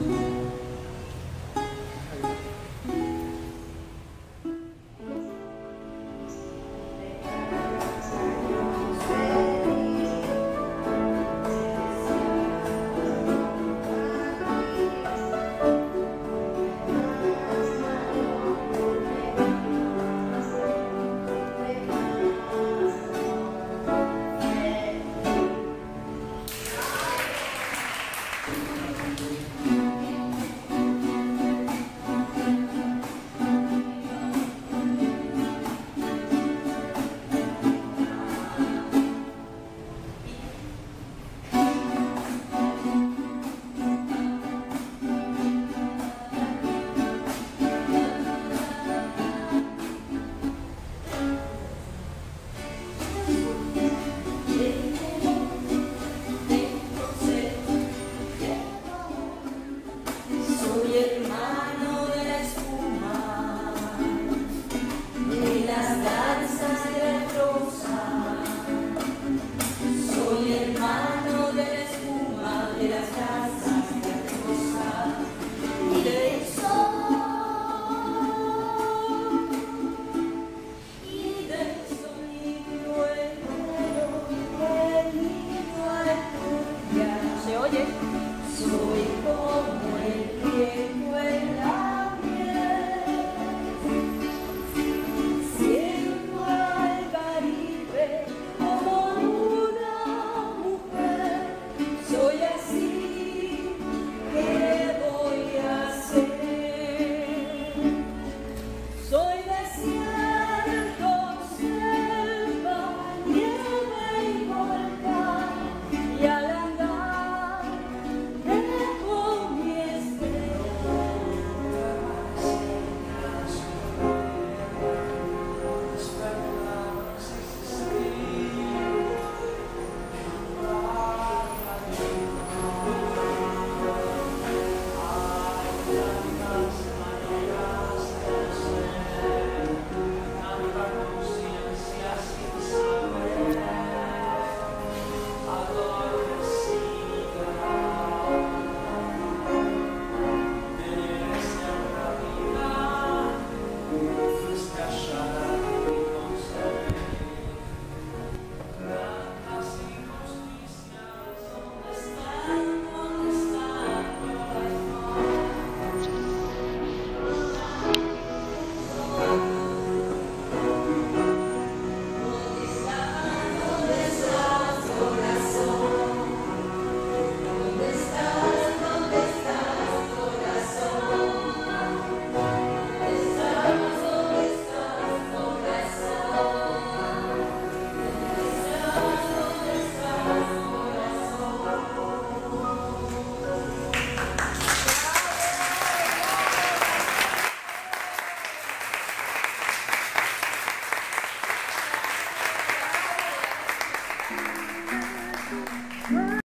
Soy